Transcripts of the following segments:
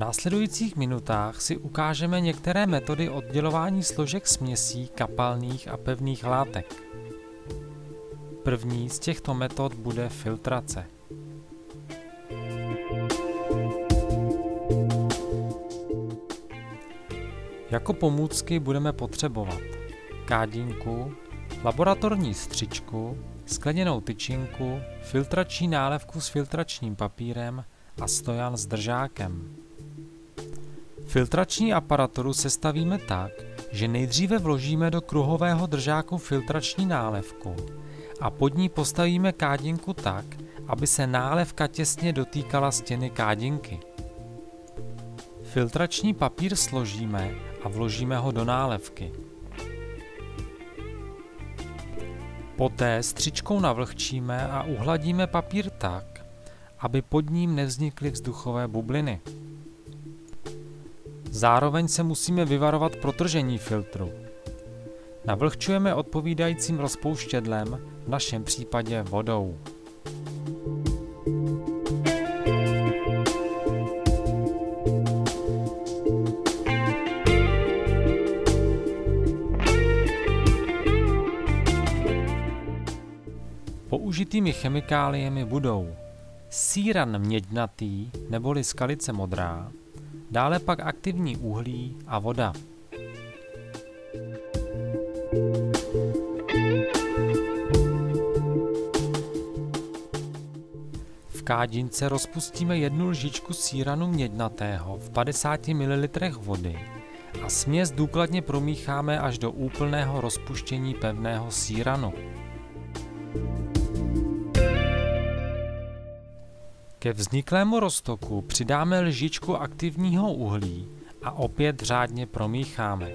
následujících minutách si ukážeme některé metody oddělování složek směsí kapalných a pevných látek. První z těchto metod bude filtrace. Jako pomůcky budeme potřebovat kádinku, laboratorní střičku, skleněnou tyčinku, filtrační nálevku s filtračním papírem a stojan s držákem. Filtrační aparaturu sestavíme tak, že nejdříve vložíme do kruhového držáku filtrační nálevku a pod ní postavíme kádinku tak, aby se nálevka těsně dotýkala stěny kádinky. Filtrační papír složíme a vložíme ho do nálevky. Poté střičkou navlhčíme a uhladíme papír tak, aby pod ním nevznikly vzduchové bubliny. Zároveň se musíme vyvarovat protržení filtru. Navlhčujeme odpovídajícím rozpouštědlem, v našem případě vodou. Použitými chemikáliemi budou síran měďnatý neboli skalice modrá, dále pak aktivní uhlí a voda. V kádince rozpustíme jednu lžičku síranu měďnatého v 50 ml vody a směs důkladně promícháme až do úplného rozpuštění pevného síranu. Ke vzniklému roztoku přidáme lžičku aktivního uhlí a opět řádně promícháme.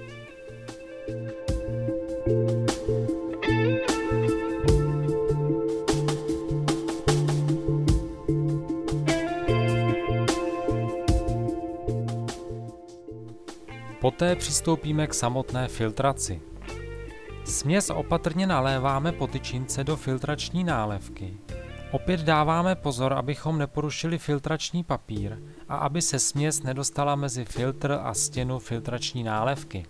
Poté přistoupíme k samotné filtraci. Směs opatrně naléváme po tyčince do filtrační nálevky Opět dáváme pozor, abychom neporušili filtrační papír a aby se směs nedostala mezi filtr a stěnu filtrační nálevky.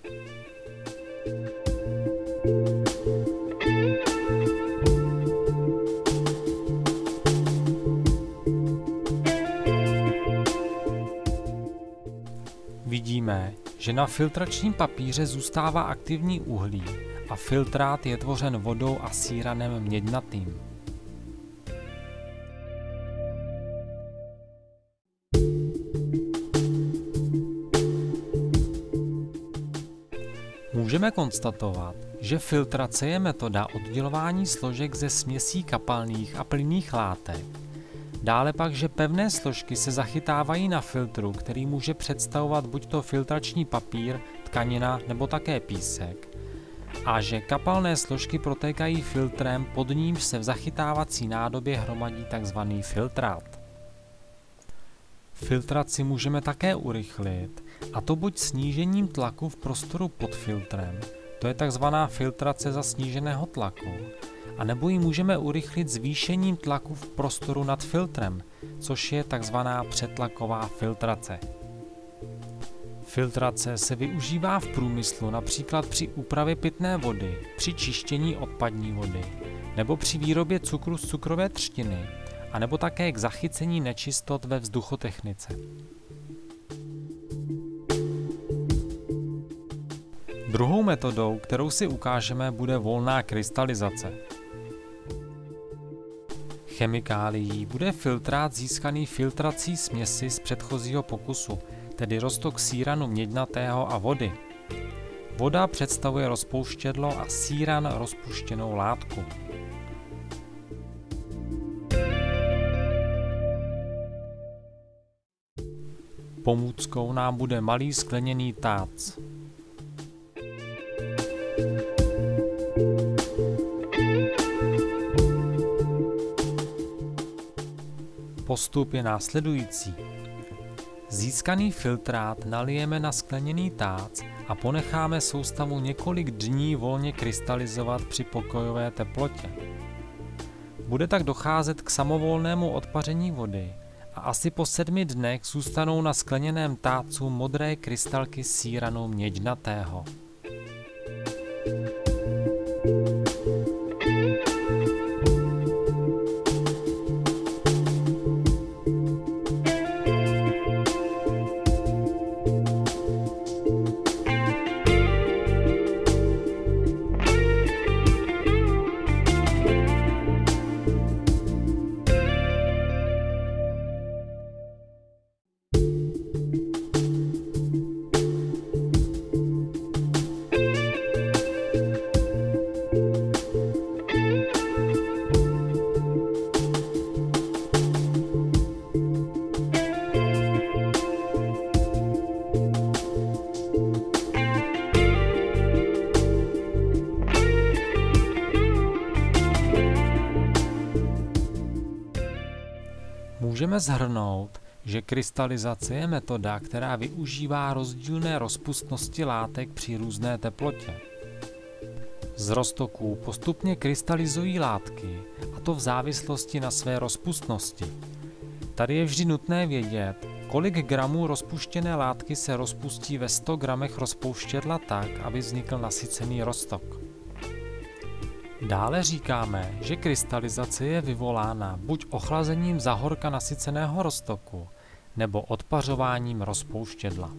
Vidíme, že na filtračním papíře zůstává aktivní uhlí a filtrát je tvořen vodou a síranem měďnatým. Můžeme konstatovat, že filtrace je metoda oddělování složek ze směsí kapalných a plynných látek. Dále pak, že pevné složky se zachytávají na filtru, který může představovat buď to filtrační papír, tkanina nebo také písek. A že kapalné složky protékají filtrem, pod nímž se v zachytávací nádobě hromadí tzv. filtrát. Filtraci můžeme také urychlit, a to buď snížením tlaku v prostoru pod filtrem, to je takzvaná filtrace za sníženého tlaku, a nebo ji můžeme urychlit zvýšením tlaku v prostoru nad filtrem, což je takzvaná přetlaková filtrace. Filtrace se využívá v průmyslu například při úpravě pitné vody, při čištění odpadní vody, nebo při výrobě cukru z cukrové třtiny, a nebo také k zachycení nečistot ve vzduchotechnice. Druhou metodou, kterou si ukážeme, bude volná krystalizace. Chemikálií bude filtrát získaný filtrací směsi z předchozího pokusu, tedy roztok síranu měďnatého a vody. Voda představuje rozpouštědlo a síran rozpuštěnou látku. Pomůckou nám bude malý skleněný tác. Postup je následující. Získaný filtrát nalijeme na skleněný tác a ponecháme soustavu několik dní volně krystalizovat při pokojové teplotě. Bude tak docházet k samovolnému odpaření vody a asi po sedmi dnech zůstanou na skleněném tácu modré krystalky síranu měďnatého. Můžeme zhrnout, že krystalizace je metoda, která využívá rozdílné rozpustnosti látek při různé teplotě. Z roztoků postupně krystalizují látky, a to v závislosti na své rozpustnosti. Tady je vždy nutné vědět, kolik gramů rozpuštěné látky se rozpustí ve 100 gramech rozpouštědla tak, aby vznikl nasycený roztok. Dále říkáme, že krystalizace je vyvolána buď ochlazením zahorka nasyceného roztoku nebo odpařováním rozpouštědla.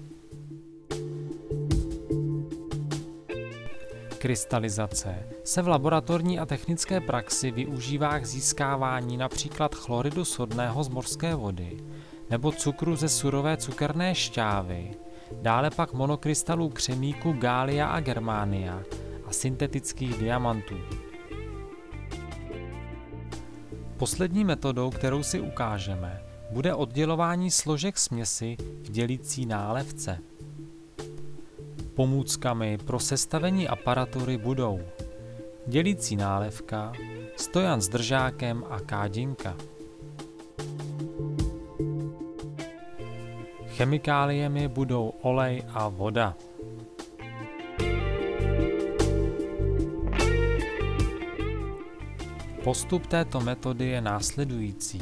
Krystalizace se v laboratorní a technické praxi využívá k získávání například chloridu sodného z mořské vody nebo cukru ze surové cukerné šťávy, dále pak monokrystalů křemíku gália a germánia a syntetických diamantů. Poslední metodou, kterou si ukážeme, bude oddělování složek směsi v dělící nálevce. Pomůckami pro sestavení aparatury budou dělící nálevka, stojan s držákem a kádinka. Chemikáliemi budou olej a voda. Postup této metody je následující.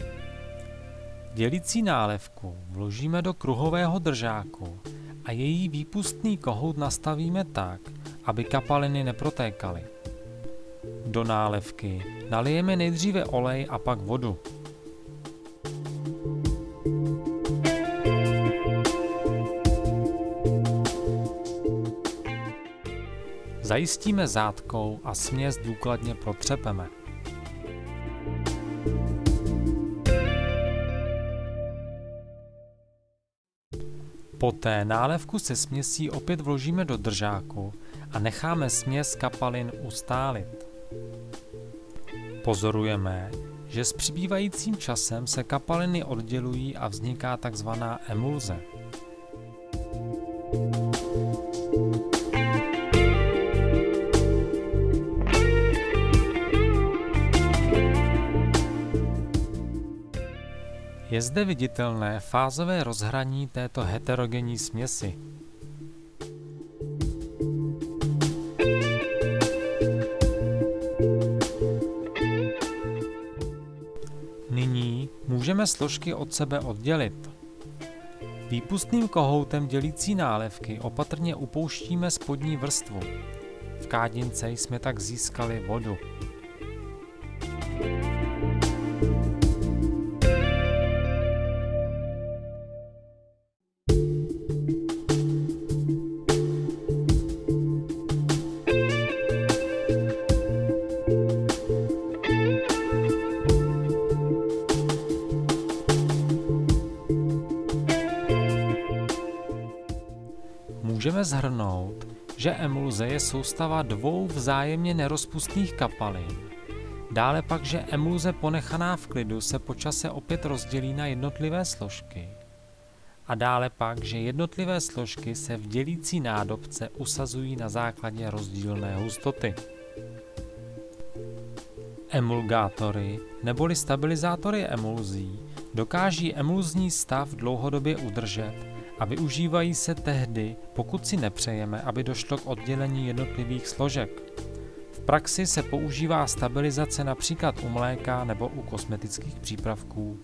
Dělící nálevku vložíme do kruhového držáku a její výpustný kohout nastavíme tak, aby kapaliny neprotékaly. Do nálevky nalijeme nejdříve olej a pak vodu. Zajistíme zátkou a směs důkladně protřepeme. Poté nálevku se směsí opět vložíme do držáku a necháme směs kapalin ustálit. Pozorujeme, že s přibývajícím časem se kapaliny oddělují a vzniká takzvaná emulze. Je zde viditelné fázové rozhraní této heterogenní směsi. Nyní můžeme složky od sebe oddělit. Výpustným kohoutem dělící nálevky opatrně upouštíme spodní vrstvu. V kádince jsme tak získali vodu. Můžeme zhrnout, že emulze je soustava dvou vzájemně nerozpustných kapalin. Dále pak, že emulze ponechaná v klidu se po čase opět rozdělí na jednotlivé složky. A dále pak, že jednotlivé složky se v dělící nádobce usazují na základě rozdílné hustoty. Emulgátory neboli stabilizátory emulzí dokáží emulzní stav dlouhodobě udržet a využívají se tehdy, pokud si nepřejeme, aby došlo k oddělení jednotlivých složek. V praxi se používá stabilizace například u mléka nebo u kosmetických přípravků.